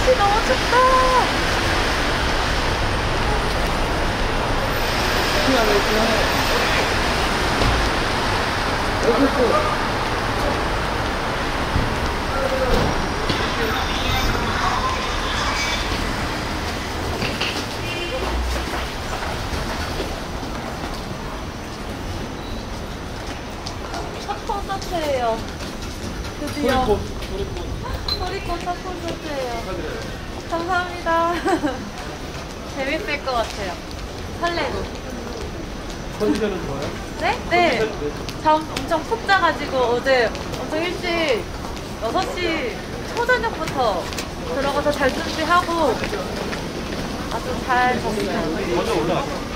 날씨 너무 춥다. 첫 콘서트예요. 드디어. 첫 콘서트예요. 감사합니다. 재밌을 것 같아요. 설레고. 컨디션은 좋아요? 네? 네. 잠 엄청 푹 자가지고 어제 엄청 일찍 6시 초저녁부터 들어가서 잘 준비하고 아주 잘 잤어요. 먼저 올라가세요.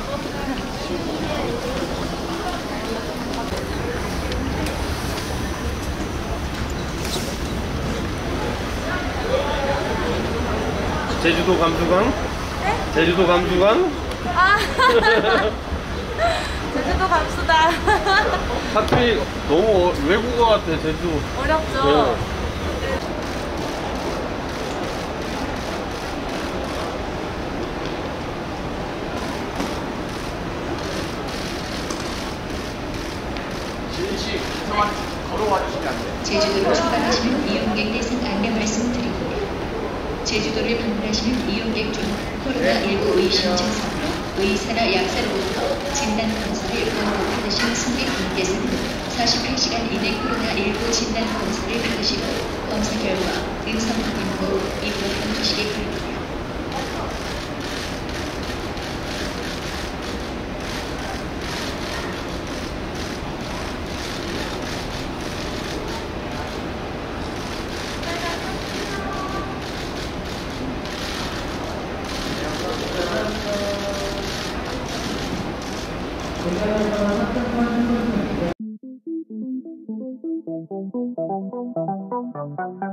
제주도 감수광? 네? 제주도 감수광? 아. 제주도 감수다. 사투리 너무 어- 외국어 같아, 제주. 어렵죠? 돼요? 제주도로 출발하시는 이용객 대상 안내 말씀드립니다. 제주도를 방문하시는 이용객 중 코로나19 의심 증상으로 의사나 약사로부터 진단 검사를 권고 받으신 승객분께서는 48시간 이내 코로나19 진단 검사를 받으시고 검사 결과 음성 확인 후 입국해 주시기 바랍니다. Thank you.